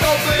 Eisenrad,